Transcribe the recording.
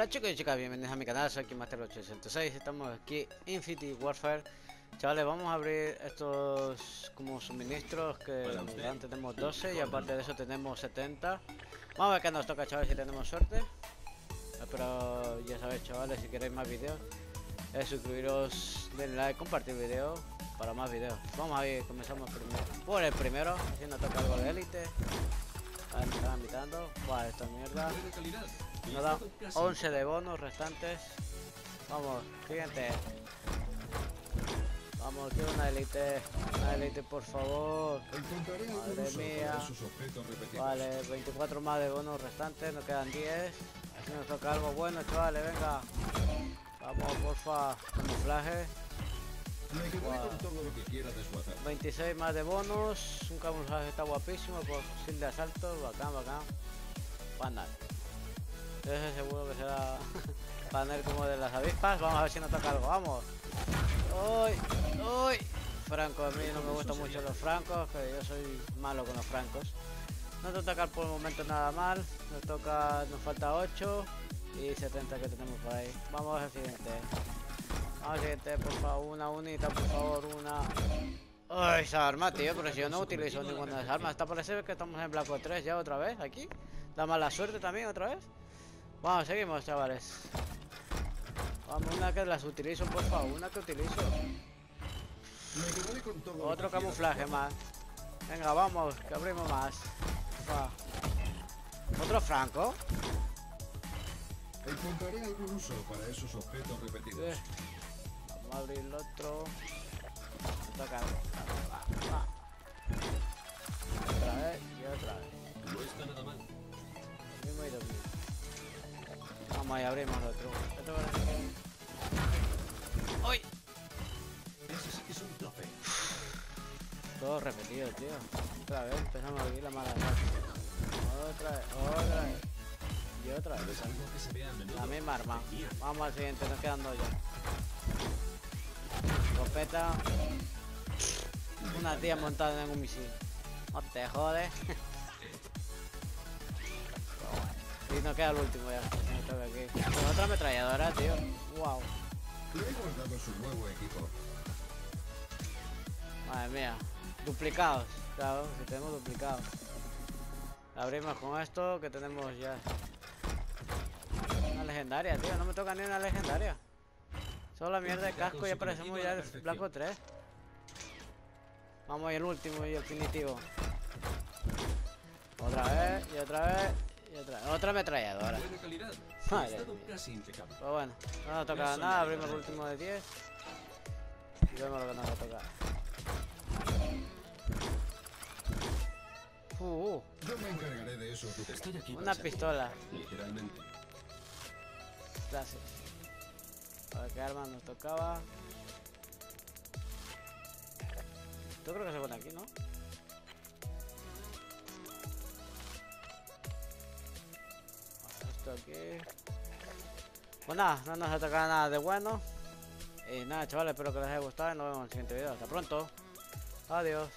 Hola chicos y chicas, bienvenidos a mi canal, soy aquí Master806 Estamos aquí Infinity Warfare. Chavales, vamos a abrir estos como suministros que dan, tenemos 12 y aparte de eso tenemos 70 Vamos a ver qué nos toca chavales si tenemos suerte. Pero ya sabéis chavales, si queréis más vídeos es suscribiros, denle like, compartir vídeo para más vídeos Vamos a ver, comenzamos primero. Por el primero, si nos toca algo de élite. Ahí me están invitando, esta mierda nos da 11 de bonos restantes. Vamos, siguiente. Vamos, quiero una elite. Una elite, por favor. Madre mía. Vale, 24 más de bonos restantes. Nos quedan 10. Así nos toca algo bueno, chavales. Venga. Vamos, porfa. Camuflaje. 26 más de bonos. Un camuflaje está guapísimo. Por fusil de asalto. Bacán, bacán. Panal. Ese seguro que será panel como de las avispas. Vamos a ver si nos toca algo. Vamos. ¡Uy! ¡Uy! Franco, a mí no me gustan mucho los francos, que yo soy malo con los francos. No te toca por el momento nada mal. Nos toca, nos falta 8 y 70 que tenemos por ahí. Vamos al siguiente. Vamos al siguiente, por favor. Una unita, por favor, una. Ay, esa arma, tío, pero si yo no utilizo ninguna de esas armas. Está parece que estamos en Black Ops 3 ya otra vez, aquí. Da mala suerte también otra vez. Vamos, seguimos, chavales. Vamos, una que las utilizo, por favor, una que utilizo. Otro camuflaje más. Venga, vamos, que abrimos más. ¿Otro franco? Encontraré algún uso para esos objetos repetidos. Eh. Vamos a abrir el otro. Otra vez y otra vez. No está nada mal. Mismo y doble. Vamos a abrimos el otro. ¡Uy! Eso sí que es un tope. Todo repetido, tío. Otra vez empezamos a vivir la mala Otra vez, otra vez. Y otra vez. La misma arma. Vamos al siguiente, nos quedan dos ya. Escopeta. Una tía montada en un misil. No te jodes. Y nos queda el último ya. Aquí. Con otra ametralladora, tío. Wow. Le he guardado su nuevo equipo. Madre mía. Duplicados. Claro, si tenemos duplicados. Abrimos con esto que tenemos ya. Una legendaria, tío. No me toca ni una legendaria. Solo la mierda de casco y aparecemos ya el Blanco 3. Vamos, y el último y el definitivo. Otra vez y otra vez. Y otra, otra ametralladora. Madre Pues bueno, no nos toca nada, abrimos el último de 10. Y vemos lo que nos va a tocar. Uh, uh. Yo me encargaré de eso. Estoy aquí Una pistola. Literalmente. Gracias. A ver qué arma nos tocaba. Yo creo que se pone aquí, ¿no? Aquí. Pues nada, no nos ha tocado nada de bueno. Y nada, chavales, espero que les haya gustado y nos vemos en el siguiente video. Hasta pronto. Adiós.